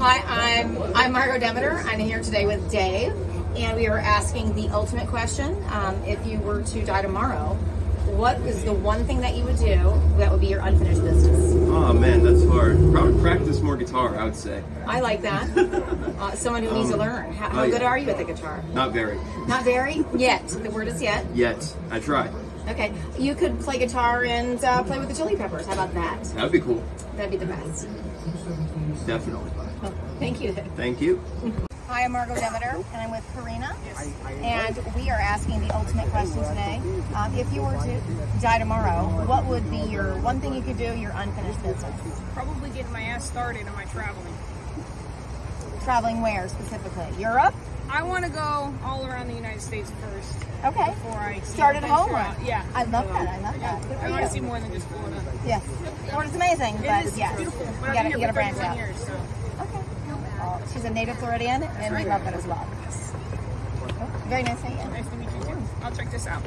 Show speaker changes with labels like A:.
A: Hi, I'm I'm Margot Demeter. I'm here today with Dave, and we are asking the ultimate question: um, If you were to die tomorrow, what is the one thing that you would do that would be your unfinished business?
B: Oh man, that's hard. Probably practice more guitar, I would say.
A: I like that. Uh, someone who needs to learn. How, how
B: oh,
A: good
B: yeah.
A: are you at the guitar?
B: Not very.
A: Not very yet. The word is yet.
B: Yet. I try.
A: Okay, you could play guitar and uh, play with the Chili Peppers. How about that?
B: That'd be cool.
A: That'd be the best.
B: Definitely.
A: Thank you.
B: Thank you.
A: Hi, I'm Margot Demeter, and I'm with Karina. And we are asking the ultimate question today. Um, if you were to die tomorrow, what would be your one thing you could do, your unfinished business?
C: Probably getting my ass started in my traveling.
A: Traveling where specifically? Europe?
C: I want to go all around the United States first
A: Okay.
C: before I
A: Start at home.
C: out. Yeah.
A: I love
C: So,
A: that. I love that. Good
C: I want to see more than just Florida.
A: Yes. Florida's amazing,
C: It
A: but
C: is
A: yes,
C: beautiful.
A: you
C: But I've
A: gotta,
C: been
A: you gotta
C: for
A: branch out.
C: years, so.
A: She's a native Floridian, and we love that as well. Very nice to meet you.
C: Nice to meet you too. I'll check this out.